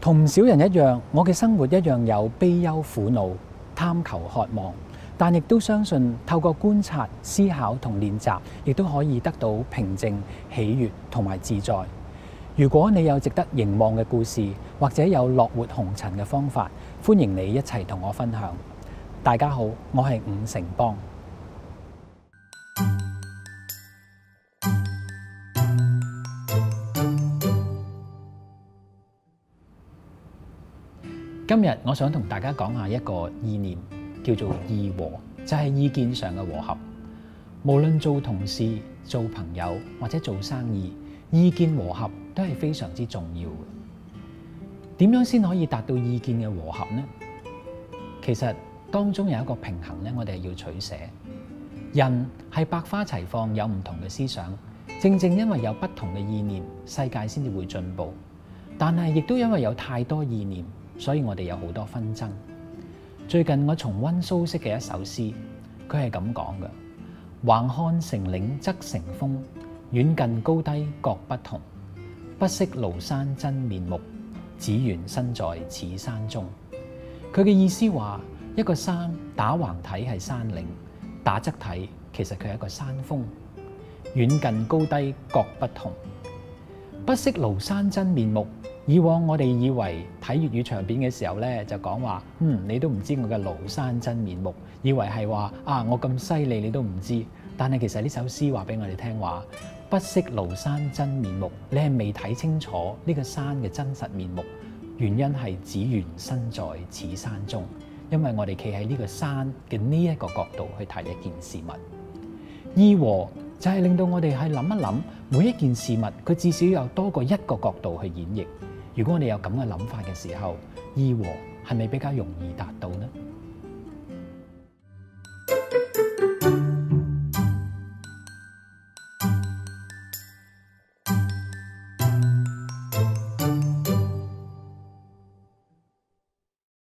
同唔少人一樣，我嘅生活一樣有悲憂苦惱、貪求渴望，但亦都相信透過觀察、思考同練習，亦都可以得到平靜、喜悅同埋自在。如果你有值得凝望嘅故事，或者有樂活紅塵嘅方法，歡迎你一齊同我分享。大家好，我係伍成邦。今日我想同大家講下一個意念，叫做意和，就係意見上嘅和合。無論做同事、做朋友或者做生意，意見和合都係非常之重要嘅。點樣先可以達到意見嘅和合呢？其實當中有一個平衡咧，我哋係要取捨。人係百花齊放，有唔同嘅思想，正正因為有不同嘅意念，世界先至會進步。但係亦都因為有太多意念，所以我哋有好多紛爭。最近我重溫蘇軾嘅一首詩，佢係咁講嘅：橫看成嶺側成峰，遠近高低各不同。不識廬山真面目，只緣身在此山中。佢嘅意思話，一個山打橫睇係山嶺，打側睇其實佢係一個山峰。遠近高低各不同。不識廬山真面目。以往我哋以為睇粵語長片嘅時候咧，就講話，嗯，你都唔知我嘅廬山真面目，以為係話啊，我咁犀利你都唔知。但係其實呢首詩話俾我哋聽話，不識廬山真面目，你係未睇清楚呢個山嘅真實面目。原因係只緣身在此山中，因為我哋企喺呢個山嘅呢一個角度去睇一件事物。意和就係令到我哋係諗一諗，每一件事物佢至少有多過一個角度去演繹。如果我哋有咁嘅諗法嘅時候，意和係咪比較容易達到呢？